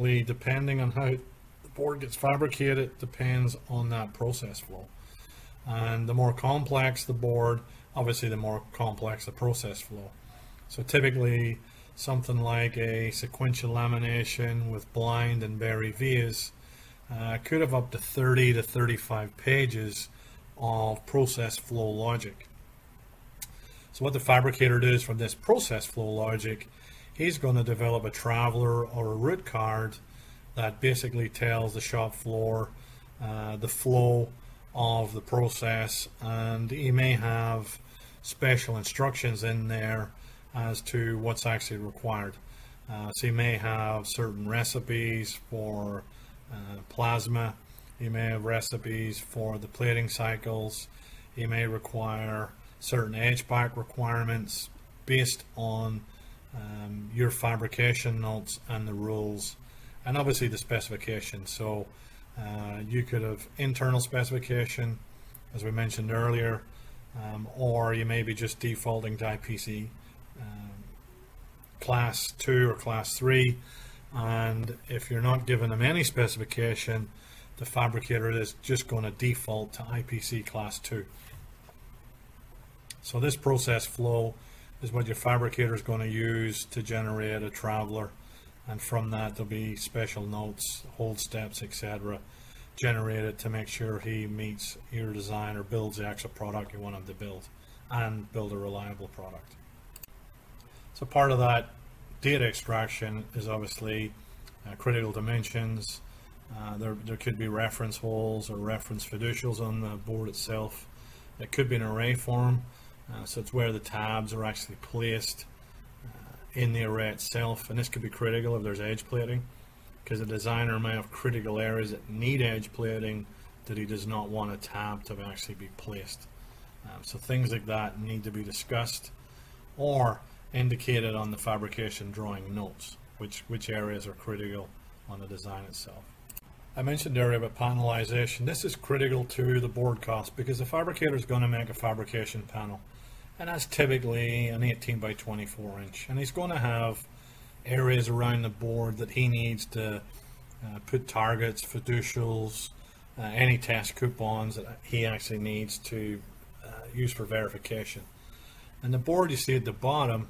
Depending on how the board gets fabricated depends on that process flow. And the more complex the board, obviously the more complex the process flow. So typically something like a sequential lamination with blind and buried vias uh, could have up to 30 to 35 pages of process flow logic. So what the fabricator does from this process flow logic, he's going to develop a traveler or a route card that basically tells the shop floor uh, the flow of the process and he may have special instructions in there as to what's actually required. Uh, so you may have certain recipes for uh, plasma, he may have recipes for the plating cycles, he may require certain etch back requirements based on um, your fabrication notes and the rules and obviously the specification. So uh, you could have internal specification as we mentioned earlier um, or you may be just defaulting to IPC um, class 2 or class 3 and if you're not giving them any specification the fabricator is just going to default to IPC class 2 so this process flow is what your fabricator is going to use to generate a traveler and from that there'll be special notes hold steps etc generated to make sure he meets your design or builds the actual product you want him to build and build a reliable product so part of that data extraction is obviously uh, critical dimensions. Uh, there, there could be reference holes or reference fiducials on the board itself. It could be an array form, uh, so it's where the tabs are actually placed uh, in the array itself. And this could be critical if there's edge plating, because the designer may have critical areas that need edge plating that he does not want a tab to actually be placed. Um, so things like that need to be discussed. Or indicated on the fabrication drawing notes, which, which areas are critical on the design itself. I mentioned earlier about panelization. This is critical to the board cost because the fabricator is going to make a fabrication panel and that's typically an 18 by 24 inch and he's going to have areas around the board that he needs to uh, put targets, fiducials, uh, any test coupons that he actually needs to uh, use for verification. And the board you see at the bottom